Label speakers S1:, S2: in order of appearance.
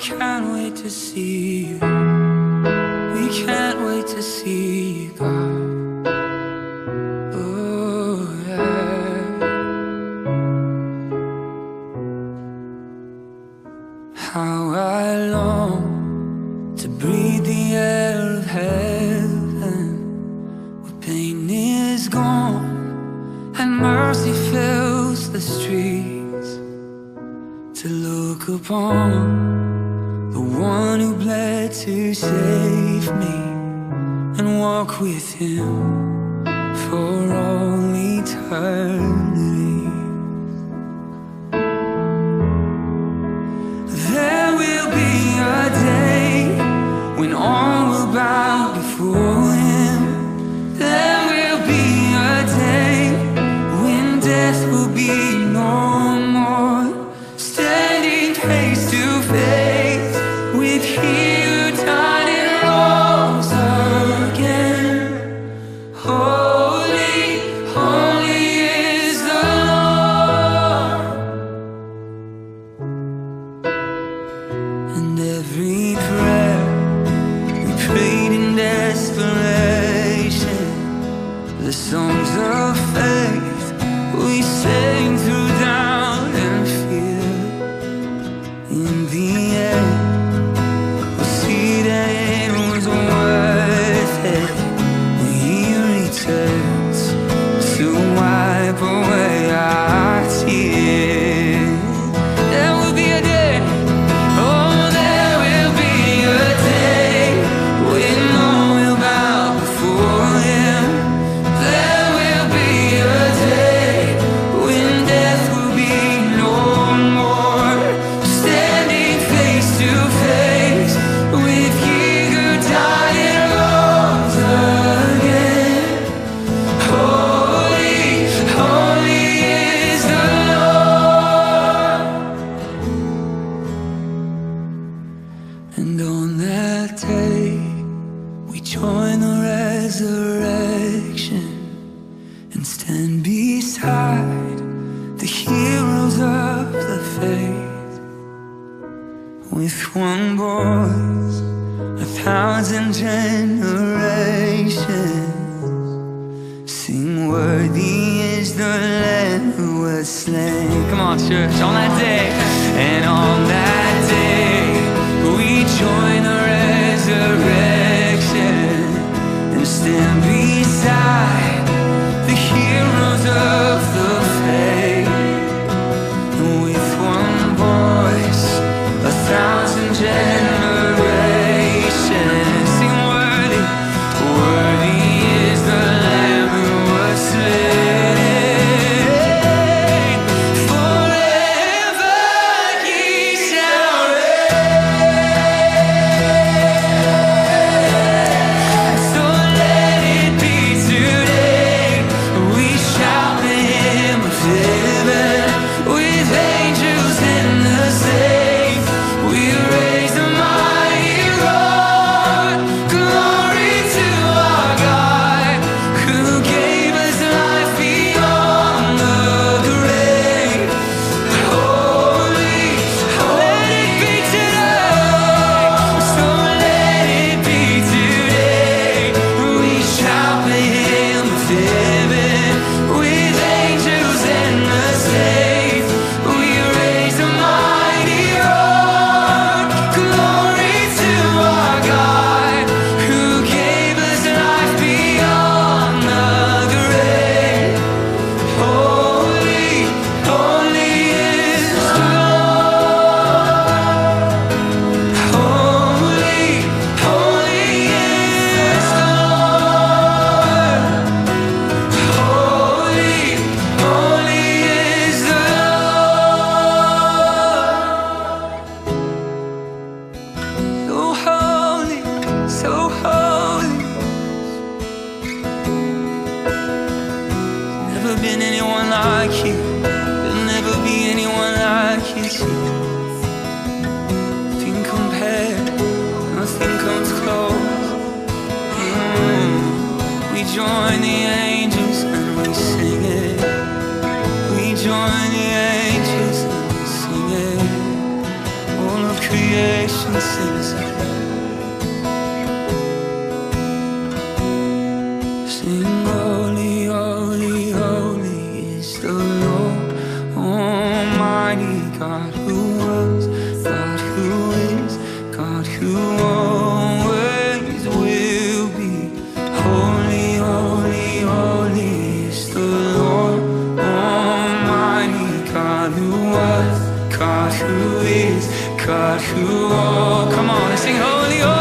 S1: can't wait to see you. We can't wait to see you, God. Oh, yeah. How I long to breathe the air of heaven where pain is gone and mercy fills the streets to look upon the one who bled to save me and walk with him for all eternity. the songs of faith we sing through doubt and fear. In the end, we'll see that it was worth it. We return. that day we join the resurrection and stand beside the heroes of the faith with one voice, a thousand generations sing worthy is the Lamb who was slain. Come on, church, on that day and on that. change. anyone like you. God who oh, come on, let's sing holy, holy.